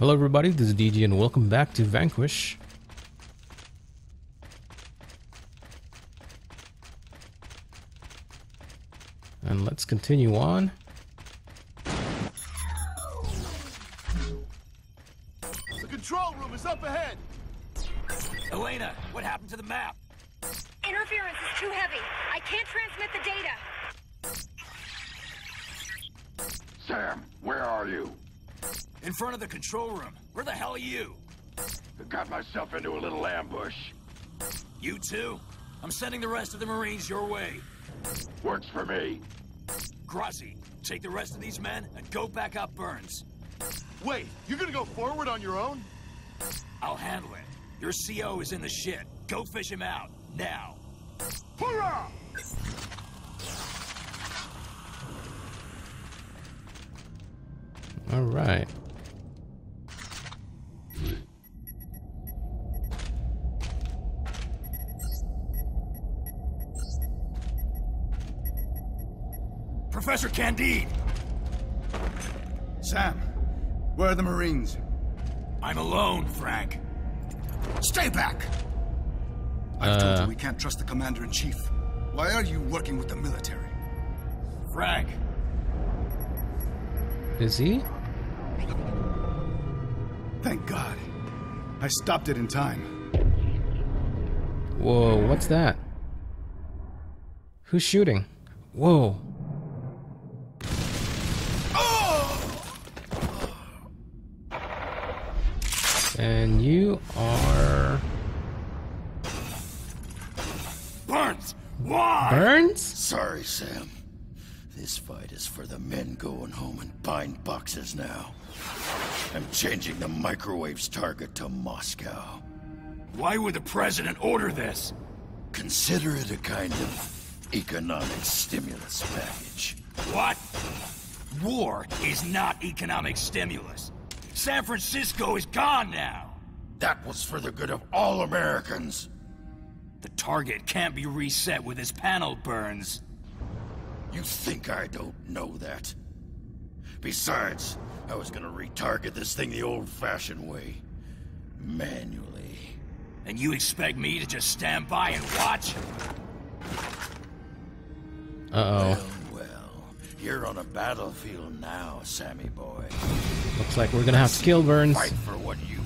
Hello everybody, this is DG and welcome back to Vanquish. And let's continue on. Control room. Where the hell are you? I got myself into a little ambush. You too? I'm sending the rest of the Marines your way. Works for me. Grozzy, take the rest of these men and go back up Burns. Wait, you're gonna go forward on your own? I'll handle it. Your CO is in the shit. Go fish him out. Now. Hoorah! Alright. Professor Candide! Sam, where are the Marines? I'm alone, Frank. Stay back! I've told Uh. you we can't trust the Commander-in-Chief. Why are you working with the military? Frank, Is he? Thank God. I stopped it in time. Whoa, what's that? Who's shooting? Whoa. And you are Burns! Why? Burns? Sorry, Sam. This fight is for the men going home and buying boxes now. I'm changing the microwave's target to Moscow. Why would the President order this? Consider it a kind of economic stimulus package. What? War is not economic stimulus. San Francisco is gone now. That was for the good of all Americans. The target can't be reset with this panel, Burns. You think I don't know that? Besides, I was gonna retarget this thing the old-fashioned way. Manually. And you expect me to just stand by and watch? Uh-oh. You're on a battlefield now, Sammy boy. Looks like we're gonna have to kill Burns. Fight for what you.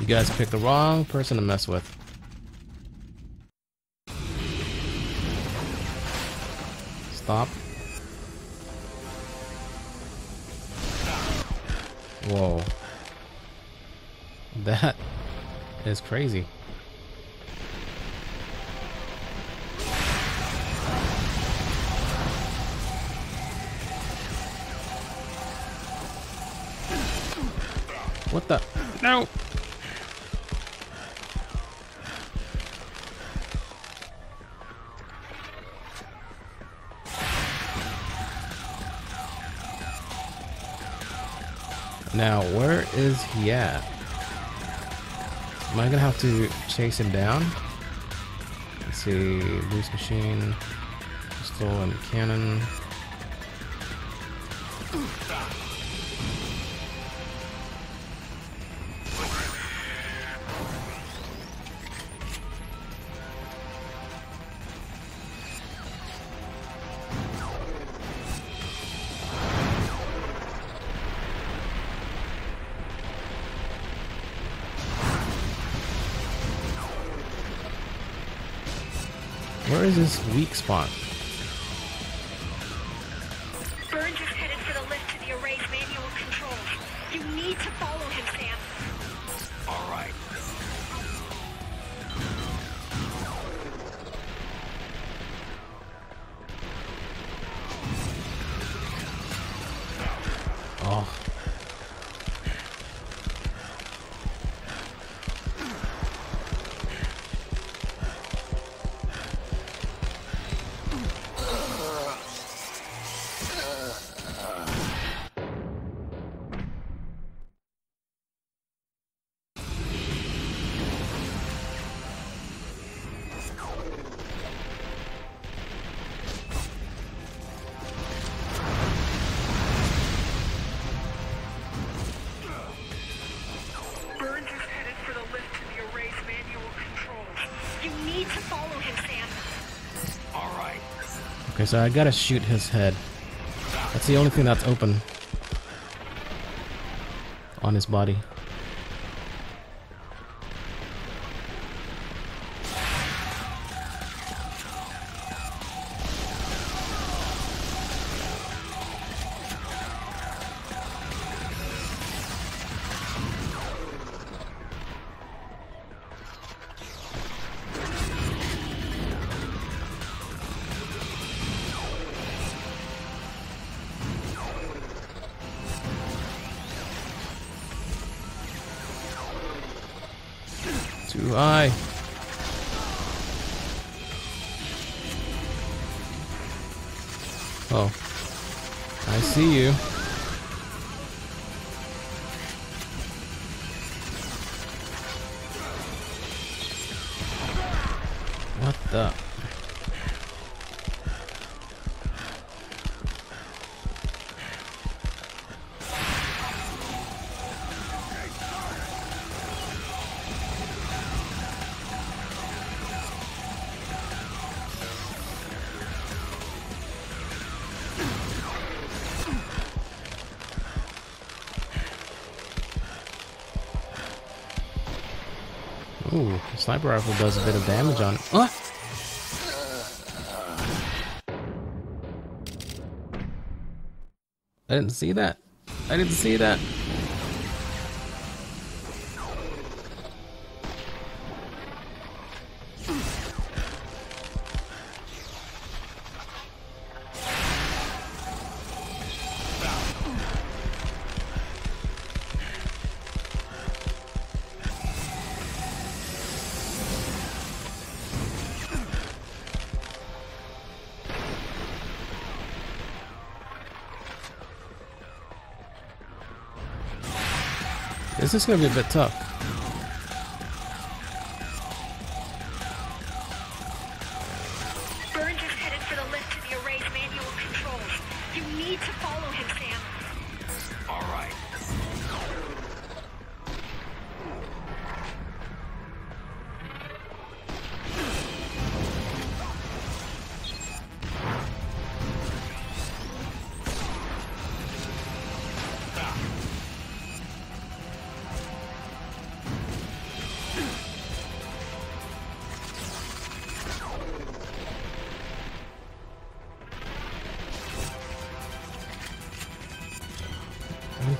You guys picked the wrong person to mess with. Stop. That is crazy. What the? No! Now, where is he at? Am I gonna have to chase him down? Let's see, loose machine, pistol and cannon. Where is this weak spot? Okay, so I gotta shoot his head. That's the only thing that's open on his body. Too high. Oh. I see you. What the? Sniper rifle does a bit of damage on it. I didn't see that. I didn't see that. This is gonna be a bit tough.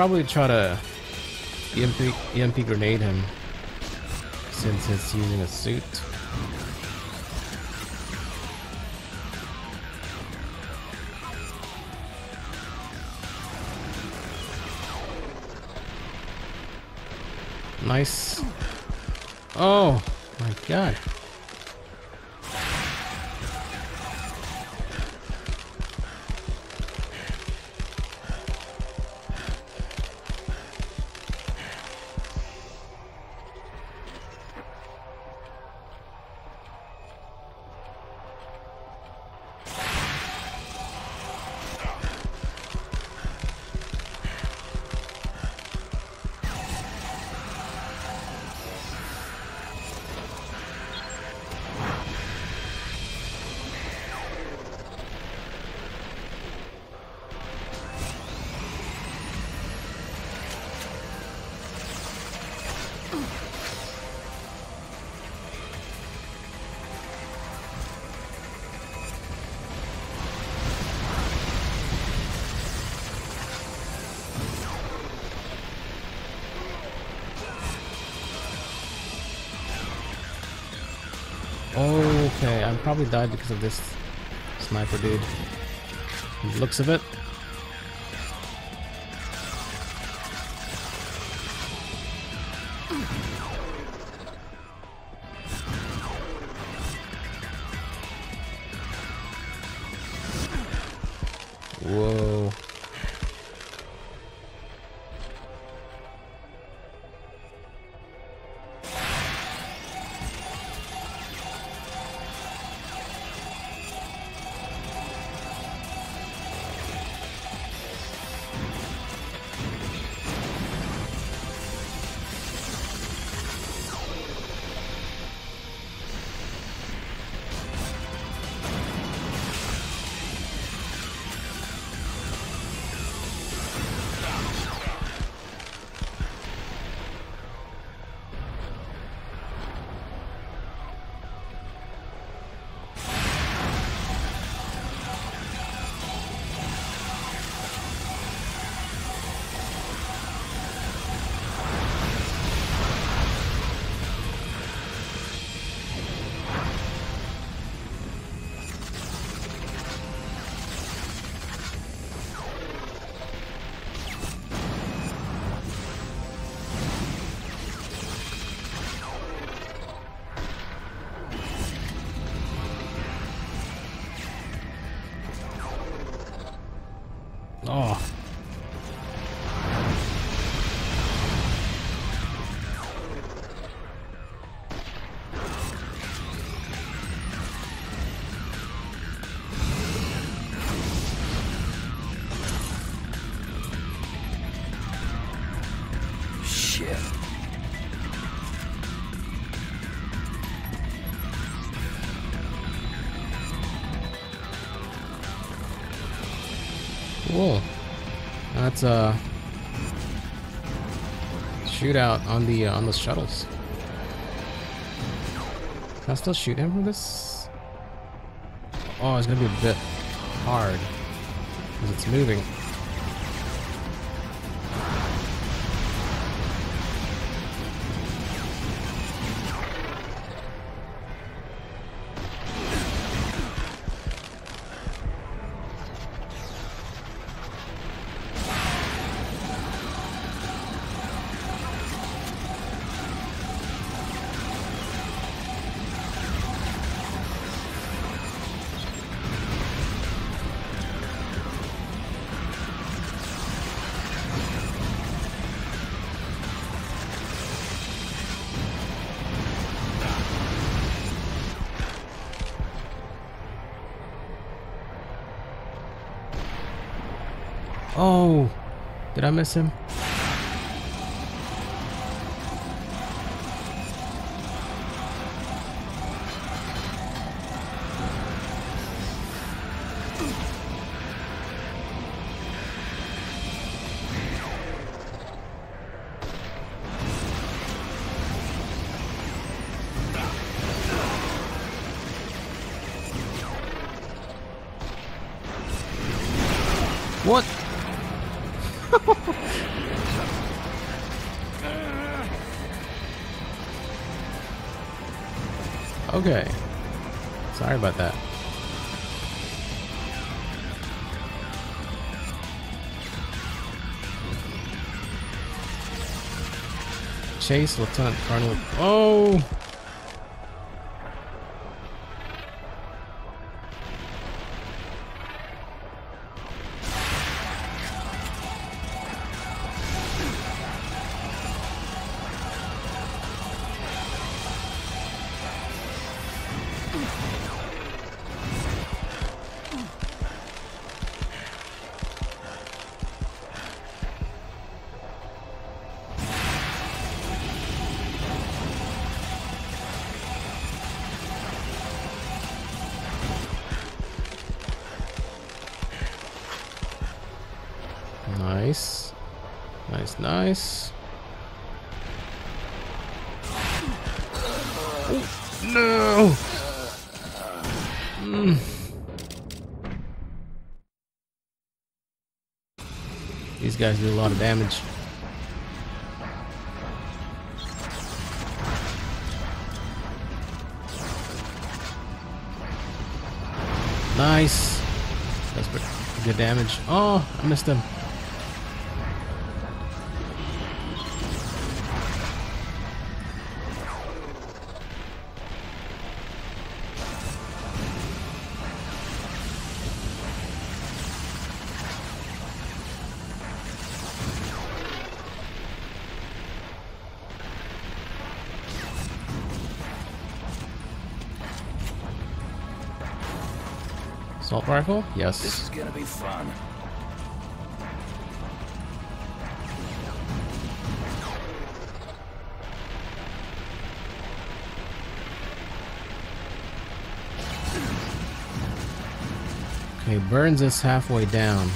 Probably try to EMP, EMP grenade him since he's using a suit. Nice. Oh Okay, I probably died because of this sniper dude. Looks of it. A shootout on the uh, on the shuttles. Can I still shoot him from this? Oh, it's gonna be a bit hard because it's moving. Did I miss him? What? Okay. Sorry about that. Chase Lieutenant Colonel. Oh! Nice. Nice, nice. Guys do a lot of damage. Nice. That's good damage. Oh, I missed him. Rifle? Yes. This is gonna be fun. Okay, burns us halfway down.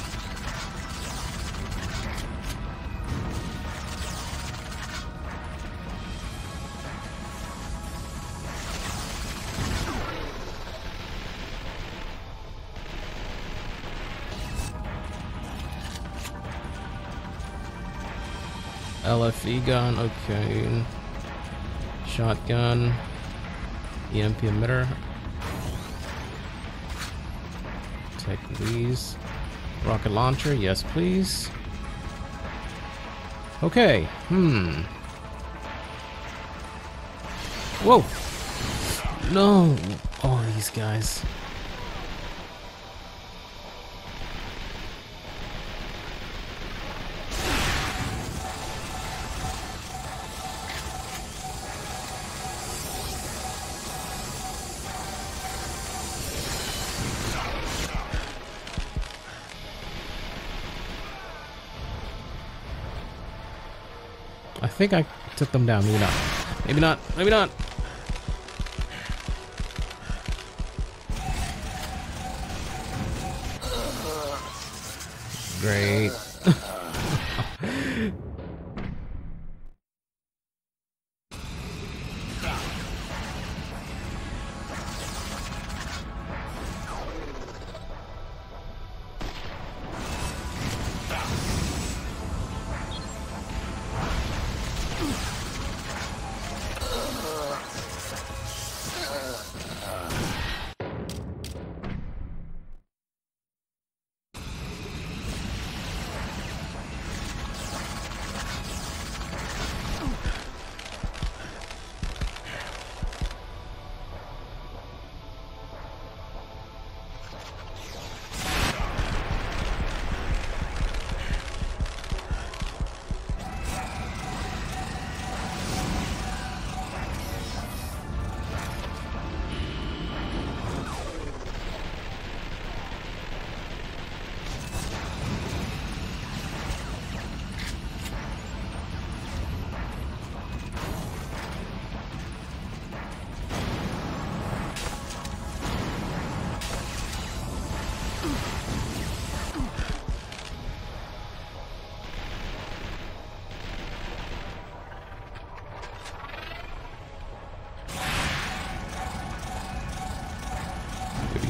LFE gun, okay. Shotgun. EMP emitter. Take these. Rocket launcher, yes please. Okay, hmm. Whoa! No! Oh, these guys. I think I took them down. Maybe not. Maybe not. Maybe not. Great.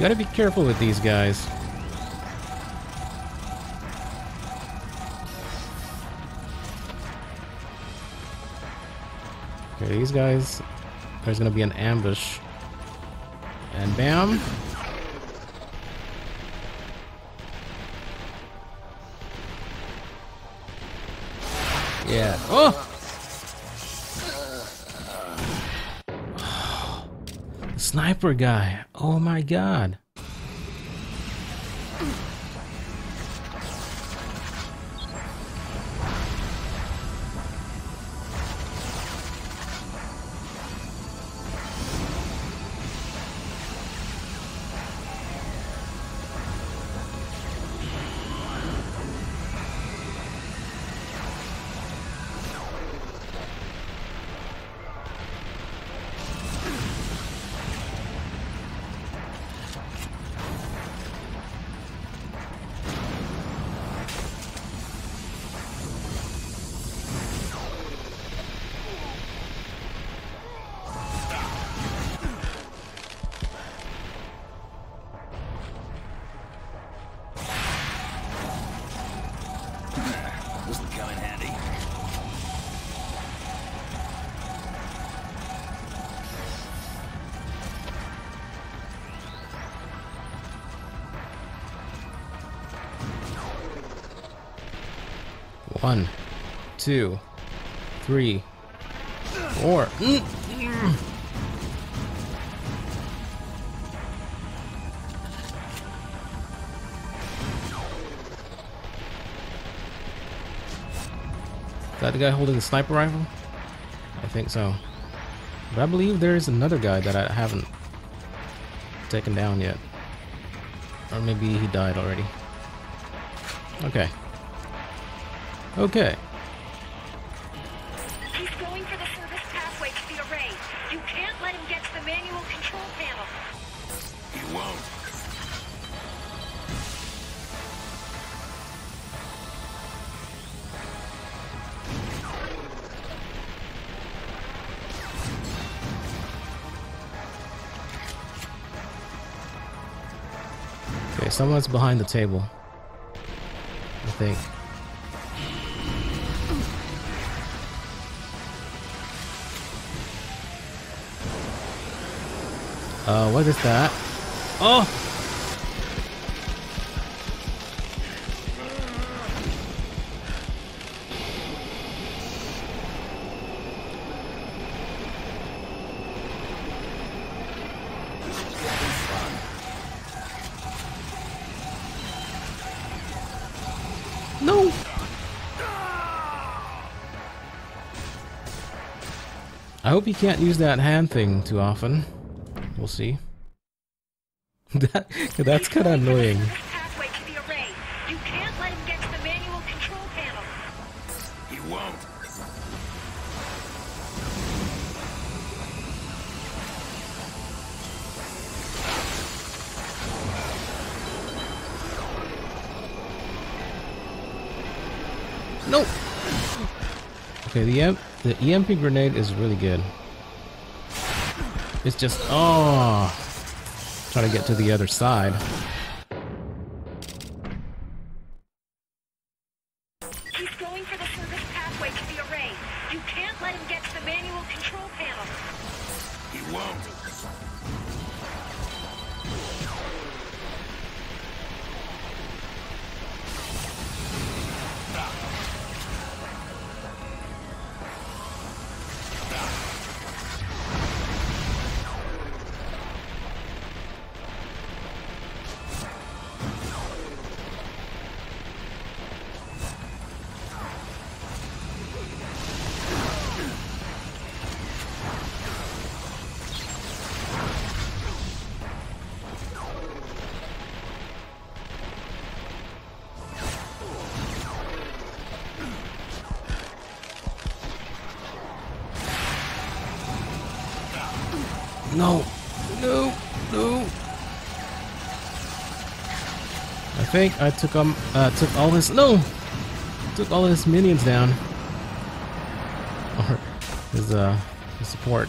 Gotta be careful with these guys. Okay, these guys, there's gonna be an ambush. And bam! Yeah. Oh! Sniper guy. Oh my god. Two, three, four. Is that the guy holding the sniper rifle? I think so. But I believe there is another guy that I haven't taken down yet. Or maybe he died already. Okay. Okay. Someone's behind the table. I think. Uh, what is that? Oh! hope he can't use that hand thing too often. We'll see. that, that's kind of annoying. Nope. Okay, the the EMP grenade is really good. It's just oh, trying to get to the other side. No, no, no. I think I took um uh, took all his no, took all his minions down. Or his uh his support.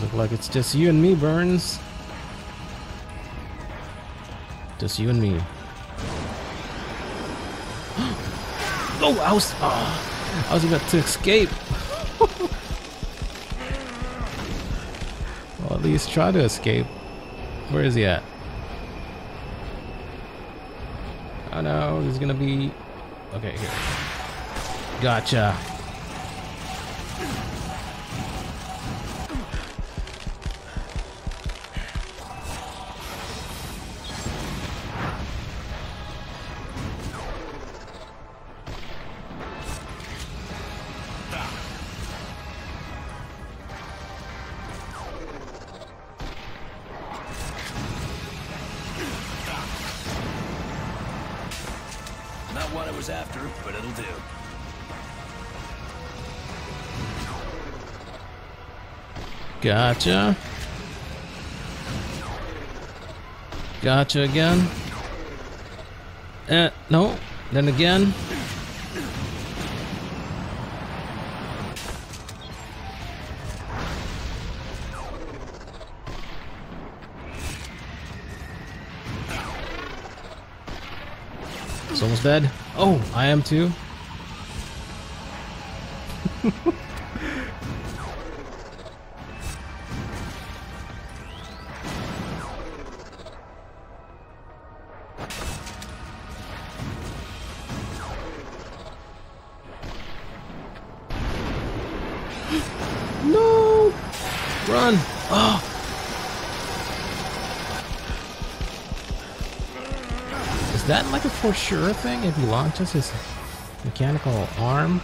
Look like it's just you and me, Burns. Just you and me. oh, I was. Oh. I was about to escape. At least try to escape. Where is he at? Oh no, there's gonna be... Okay, here. Gotcha. Gotcha. Gotcha again. Eh, no. Then again. It's almost dead. Oh, I am too. sure thing if he launches his mechanical arm?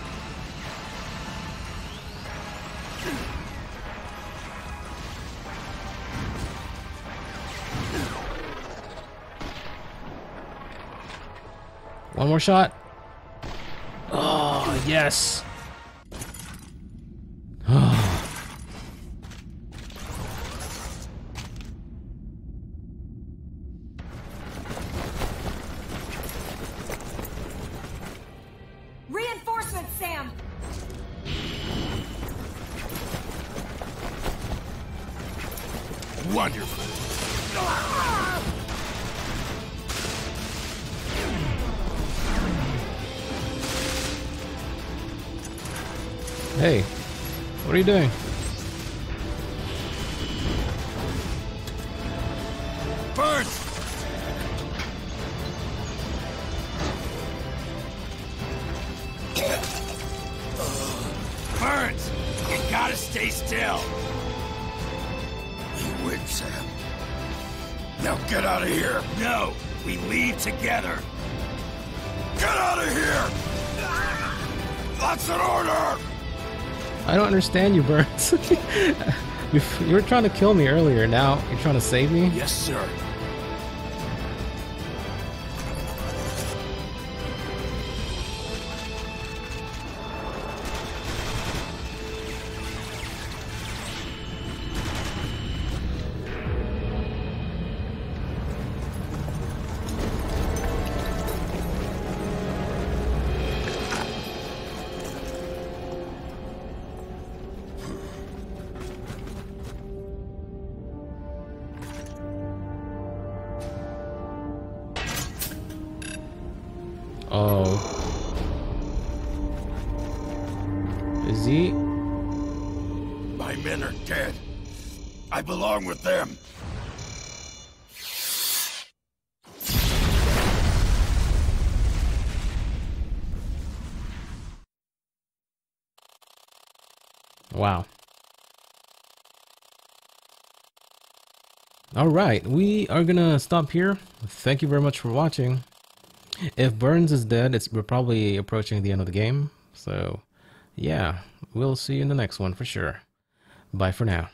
One more shot. Oh, yes. Still. You win, Sam. Now get out of here! No, we leave together. Get out of here! That's an order! I don't understand you, Burns. you, you were trying to kill me earlier. Now you're trying to save me. Yes, sir. Dead. I belong with them. Wow. Alright, we are gonna stop here. Thank you very much for watching. If Burns is dead, it's we're probably approaching the end of the game. So, yeah, we'll see you in the next one for sure. Bye for now.